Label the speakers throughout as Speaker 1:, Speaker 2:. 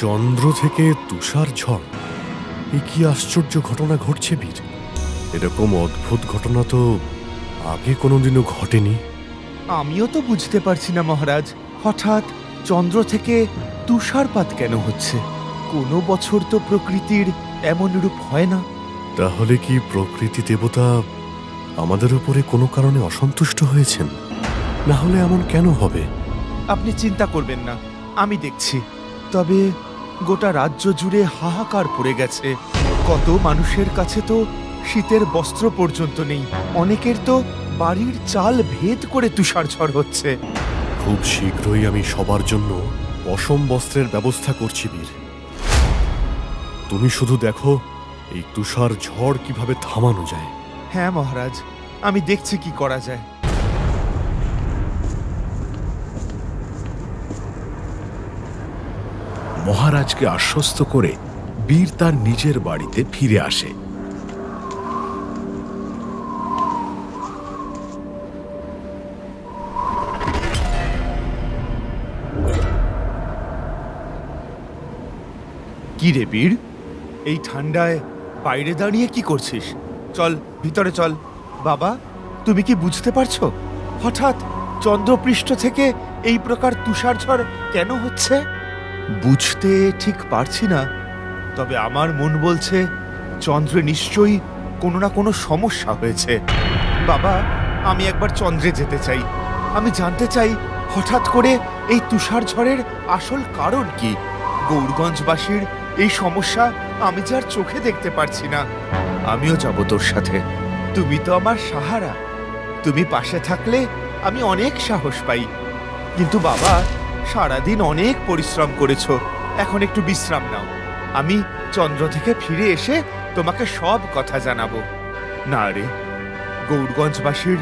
Speaker 1: চন্দ্র থেকে তুষার ঝড়। এ কি আশ্চর্য ঘটনা ঘটছে বীর? এরকম অদ্ভুত ঘটনা তো আগে কোনোদিনও ঘটেনি।
Speaker 2: আমিও তো বুঝতে পারছি না মহারাজ। হঠাৎ চন্দ্র থেকে তুষারপাত কেন হচ্ছে? কোনো বছর তো প্রকৃতির এমন রূপ হয় না।
Speaker 1: তাহলে কি প্রকৃতি দেবতা আমাদের উপরে কোনো কারণে অসন্তুষ্ট হয়েছেন? না হলে এমন কেন হবে?
Speaker 2: আপনি চিন্তা করবেন না আমি দেখছি। তবে গোটা রাজ্য জুড়ে হাহাকার পড়ে গেছে। কত মানুষের কাছে তো শীতের বস্ত্র পর্যন্ত নেই। অনেকের তো বাড়ির চাল ভেদ করে তুষারঝড় হচ্ছে।
Speaker 1: খুব শীঘ্রই আমি সবার জন্য অসম বস্ত্রের ব্যবস্থা করছি বীর। তুমি শুধু দেখো এই তুষার ঝড় কীভাবে থামানো যায়।
Speaker 2: হ্যাঁ মহারাজ। আমি দেখছি কি করা যায়।
Speaker 3: মহারাজকে আশ্বস্ত করে বীর তার নিজের বাড়িতে ফিরে আসে।
Speaker 2: কি রে বীর? এই ঠান্ডায় বাইরে দাঁড়িয়ে কি করছিস? চল, ভিতরে চল। বাবা, তুমি কি বুঝতে পারছ? হঠাৎ চন্দ্রপৃষ্ঠ থেকে এই প্রকার তুষারঝড় কেন হচ্ছে? বুঝতে ঠিক পারছি না, তবে আমার মন বলছে চন্দ্রে নিশ্চয়ই কোনো না কোনো সমস্যা হয়েছে। বাবা, আমি একবার চন্দ্রে যেতে চাই। আমি জানতে চাই, হঠাৎ করে এই তুষারঝড়ের আসল কারণ কি? গৌরগঞ্জবাসীর এই সমস্যা আমি যার চোখে দেখতে পারছি না। আমিও যাব তোর সাথে। তুমি তো আমার সাহারা। তুমি পাশে থাকলে আমি অনেক সাহস পাই। কিন্তু বাবা সারাদিন অনেক পরিশ্রম করেছ। এখন একটু বিশ্রাম নাও। আমি চন্দ্র থেকে ফিরে এসে তোমাকে সব কথা জানাব। না রে গৌরগঞ্জবাসীর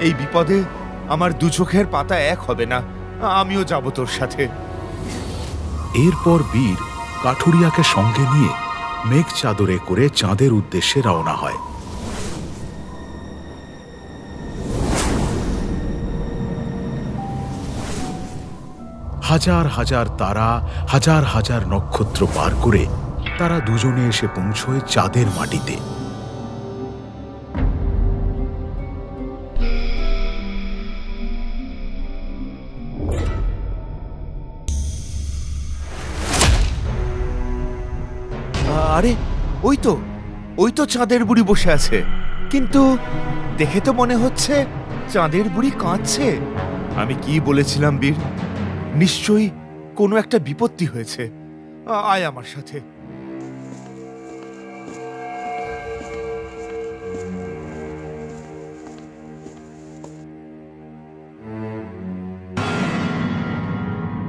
Speaker 2: এই বিপদে আমার দু চোখের পাতা এক হবে না। আমিও যাব তোর সাথে।
Speaker 3: এরপর বীর কাঠুরিয়াকে সঙ্গে নিয়ে মেঘ চাদরে করে চাঁদের উদ্দেশ্যে রওনা হয়। হাজার হাজার তারা, হাজার হাজার নক্ষত্র পার করে তারা দুজনে এসে পৌঁছয় চাঁদের মাটিতে।
Speaker 2: আরে, ওই তো ওই তো চাঁদের বুড়ি বসে আছে। কিন্তু দেখে তো মনে হচ্ছে চাঁদের বুড়ি কাঁদছে। আমি কি বলেছিলাম বীর? নিশ্চয়ই কোনো একটা বিপত্তি হয়েছে। আয় আমার সাথে।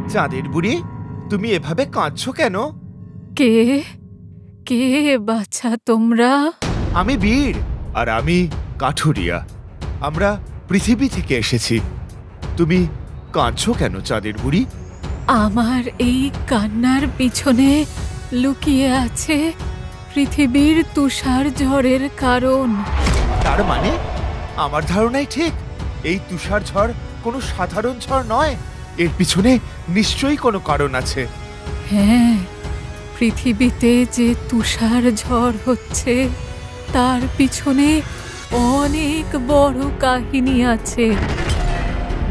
Speaker 2: চাঁদের বুড়ি তুমি এভাবে কাঁদছো কেন?
Speaker 4: কে? কে বাছা তোমরা?
Speaker 2: আমি বীর আর আমি কাঠুরিয়া। আমরা পৃথিবী থেকে এসেছি। তুমি কাঁদছো কেন চাঁদের বুড়ি?
Speaker 4: আমার এই কান্নার পিছনে লুকিয়ে আছে পৃথিবীর তুষার ঝড়ের কারণ।
Speaker 2: তার মানে? আমার ধারণাই ঠিক। এই তুষার ঝড় কোনো সাধারণ ঝড় নয়। এর পিছনে নিশ্চয়ই কোনো কারণ আছে।
Speaker 4: হ্যাঁ পৃথিবীতে যে তুষার ঝড় হচ্ছে তার পিছনে অনেক বড় কাহিনী আছে।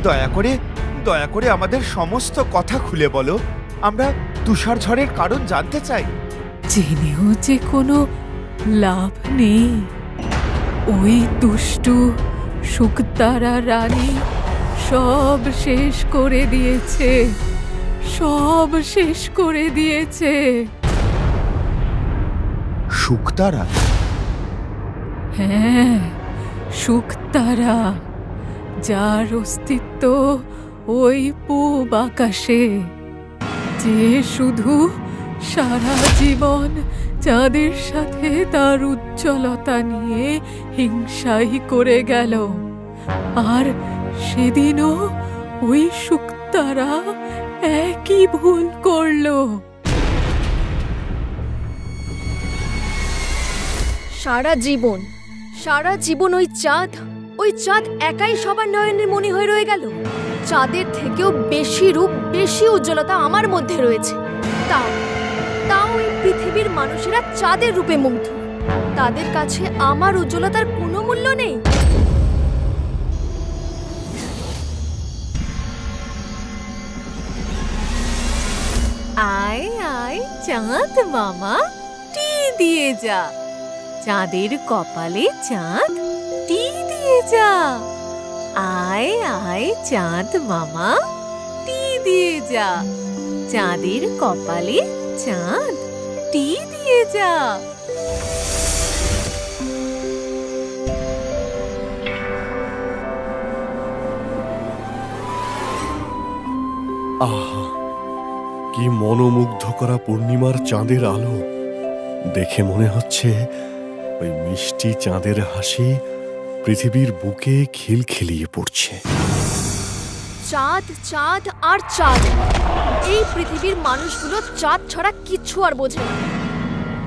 Speaker 2: দয়া করে দয়া করে আমাদের সমস্ত কথা খুলে বলো। আমরা তুষার ঝড়ের কারণ জানতে চাই।
Speaker 4: জেনেও যে কোনো লাভ নেই। ওই দুষ্টু শুকতারা রানী সব শেষ করে দিয়েছে। সব শেষ করে দিয়েছে।
Speaker 2: শুকতারা?
Speaker 4: হ্যাঁ শুকতারা যার অস্তিত্ব ওই পূব আকাশে, যে শুধু সারা জীবন চাঁদের সাথে তার উজ্জ্বলতা নিয়ে হিংসাই করে গেল। আর সেদিনও ওই শুকতারা একই ভুল করল।
Speaker 5: সারা জীবন সারা জীবন ওই চাঁদ ওই চাঁদ একাই সবার নয়নের মনি হয়ে রয়ে গেল। চাঁদের থেকেও বেশি রূপ, বেশি উজ্জ্বলতা আমার মধ্যে রয়েছে। তাও তাও এই পৃথিবীর মানুষেরা চাঁদের রূপে মুগ্ধ। তাদের কাছে আমার উজ্জ্বলতার কোনো মূল্য নেই।
Speaker 4: আয় আয়, চাঁদ মামা, টি দিয়ে যা। চাঁদের কপালে চাঁদ, টি দিয়ে যা। আয় আয় চাঁদ মামা, টি দিয়ে যা। চাঁদের কপালে চাঁদ, টি দিয়ে যা।
Speaker 1: আহা, কি মনোমুগ্ধ করা পূর্ণিমার চাঁদের আলো। দেখে মনে হচ্ছে ওই মিষ্টি চাঁদের হাসি পৃথিবীর বুকে খিলখিলিয়ে পড়ছে।
Speaker 5: চাঁদ চাঁদ আর চাঁদ। এই পৃথিবীর মানুষগুলো চাঁদ ছাড়া কিছু আর বোঝে না।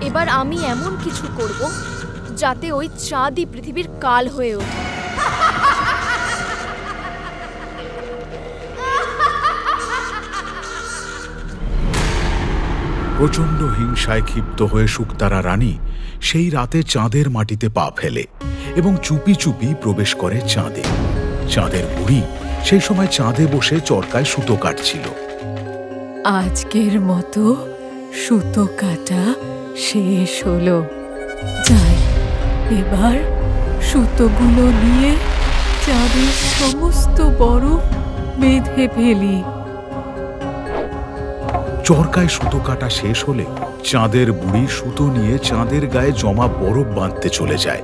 Speaker 5: এবার আমি এমন কিছু করব যাতে ওই চাঁদই পৃথিবীর কাল হয়ে ওঠে।
Speaker 3: প্রচণ্ড হিংসায় ক্ষিপ্ত হয়ে শুকতারা রানী সেই রাতে চাঁদের মাটিতে পা ফেলে এবং চুপি চুপি প্রবেশ করে চাঁদে। চাঁদের বুড়ি সেই সময় চাঁদে বসে চরকায় সুতো কাটছিল।
Speaker 4: আজকের মতো সুতো কাটা শেষ হলো। যাই, এবার সুতোগুলো নিয়ে চাঁদের সমস্ত বরফ বেঁধে ফেলি।
Speaker 3: চরকায় সুতো কাটা শেষ হলে চাঁদের বুড়ি সুতো নিয়ে চাঁদের গায়ে জমা বরফ বাঁধতে চলে যায়।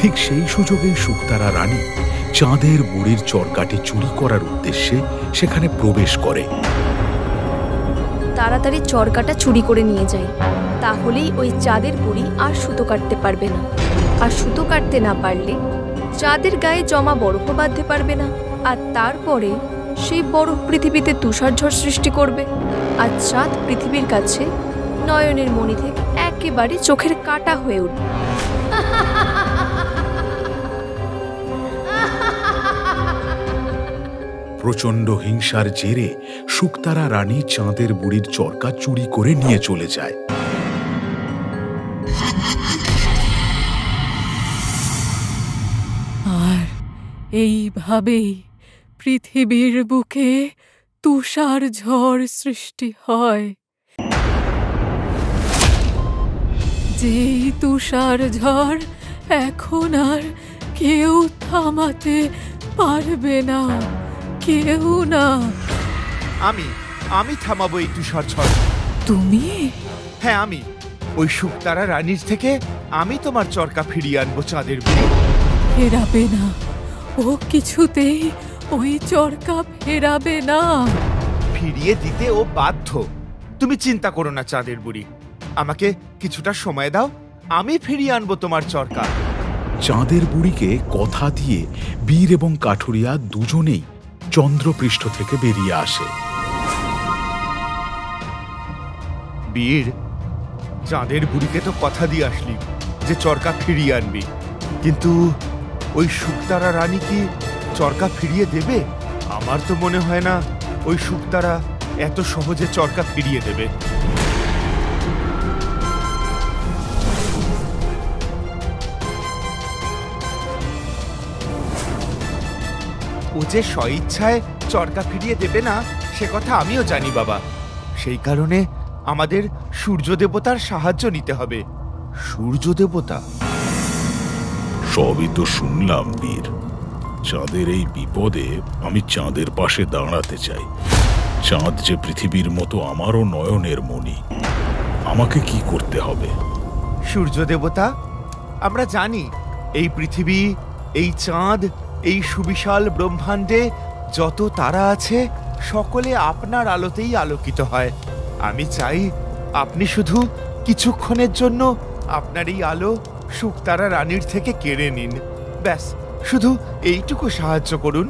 Speaker 3: ঠিক সেই সুযোগেই শুকতারা রানী চাঁদের বুড়ির চরকাটি চুরি করার উদ্দেশ্যে সেখানে প্রবেশ করে।
Speaker 5: তাড়াতাড়ি চরকাটা চুরি করে নিয়ে যায়। তাহলেই ওই চাঁদের বুড়ি আর সুতো কাটতে পারবে না। আর সুতো কাটতে না পারলে চাঁদের গায়ে জমা বরফও বাঁধতে পারবে না। আর তারপরে সেই বরফ পৃথিবীতে তুষারঝড় সৃষ্টি করবে। আর চাঁদ পৃথিবীর কাছে নয়নের মণি থেকে একেবারে চোখের কাটা হয়ে উঠবে।
Speaker 3: প্রচণ্ড হিংসার জেরে শুকতারা রানী চাঁদের বুড়ির চরকা চুরি করে নিয়ে চলে যায়।
Speaker 4: আর এইভাবেই পৃথিবীর বুকে তুষার ঝড় সৃষ্টি হয়। যেই তুষার ঝড় এখন আর কেউ থামাতে পারবে না কেউ না।
Speaker 2: আমি আমি থামাবো এই তুষার ঝড়।
Speaker 4: তুমি?
Speaker 2: হ্যাঁ আমি। ওই শুকতারা রানীর থেকে আমি তোমার চরকা ফিরিয়ে আনব চাঁদের বুড়ি
Speaker 4: ফেরাবে না। ও কিছুতেই ওই চরকা ফেরাবে না।
Speaker 2: ফিরিয়ে দিতে ও বাধ্য। তুমি চিন্তা করো না চাঁদের বুড়ি। আমাকে কিছুটা সময় দাও আমি ফিরিয়ে আনব তোমার চরকা
Speaker 3: চাঁদের বুড়িকে কথা দিয়ে বীর এবং কাঠুরিয়া দুজনেই চন্দ্রপৃষ্ঠ থেকে বেরিয়ে আসে।
Speaker 2: বীর চাঁদের বুড়িকে তো কথা দিয়ে আসলি যে চরকা ফিরিয়ে আনবি। কিন্তু ওই শুকতারা রানী কি চরকা ফিরিয়ে দেবে? আমার তো মনে হয় না ওই শুকতারা এত সহজে চরকা ফিরিয়ে দেবে। ও যে স্বইচ্ছায় চরকা ফিরিয়ে দেবে না, সে কথা আমিও জানি, বাবা। সেই কারণে আমাদের সূর্য দেবতার সাহায্য নিতে হবে। সূর্য দেবতা?
Speaker 3: সবই তো শুনলাম, বীর। চাঁদের এই বিপদে আমি চাঁদের পাশে দাঁড়াতে চাই। চাঁদ যে পৃথিবীর মতো আমারও নয়নের মণি। আমাকে কি করতে হবে?
Speaker 2: সূর্য দেবতা, আমরা জানি এই পৃথিবী, এই চাঁদ, এই সুবিশাল ব্রহ্মাণ্ডে যত তারা আছে, সকলে আপনার আলোতেই আলোকিত হয়। আমি চাই আপনি শুধু কিছুক্ষণের জন্য আপনার এই আলো শুকতারা রানীর থেকে কেড়ে নিন। ব্যাস শুধু এইটুকু সাহায্য করুন।